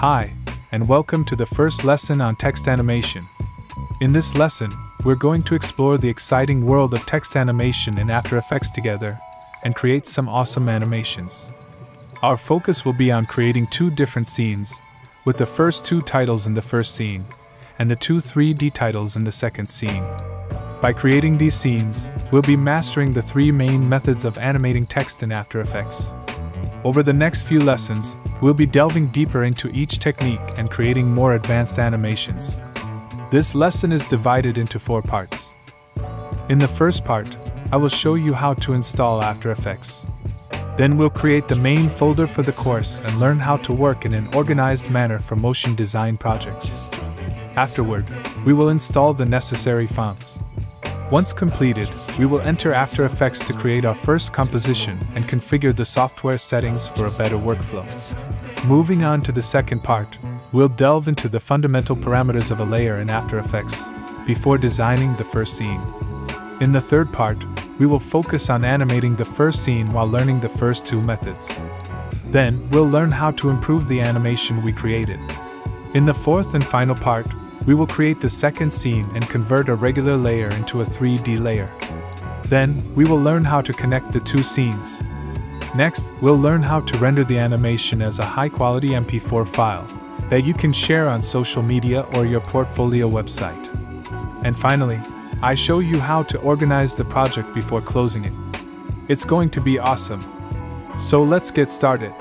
Hi, and welcome to the first lesson on text animation. In this lesson, we're going to explore the exciting world of text animation in After Effects together and create some awesome animations. Our focus will be on creating two different scenes, with the first two titles in the first scene and the two 3D titles in the second scene. By creating these scenes, we'll be mastering the three main methods of animating text in After Effects. Over the next few lessons, we'll be delving deeper into each technique and creating more advanced animations. This lesson is divided into four parts. In the first part, I will show you how to install After Effects. Then we'll create the main folder for the course and learn how to work in an organized manner for motion design projects. Afterward, we will install the necessary fonts. Once completed, we will enter After Effects to create our first composition and configure the software settings for a better workflow. Moving on to the second part, we'll delve into the fundamental parameters of a layer in After Effects before designing the first scene. In the third part, we will focus on animating the first scene while learning the first two methods. Then, we'll learn how to improve the animation we created. In the fourth and final part, we will create the second scene and convert a regular layer into a 3D layer. Then, we will learn how to connect the two scenes. Next, we'll learn how to render the animation as a high quality MP4 file that you can share on social media or your portfolio website. And finally, I show you how to organize the project before closing it. It's going to be awesome. So let's get started.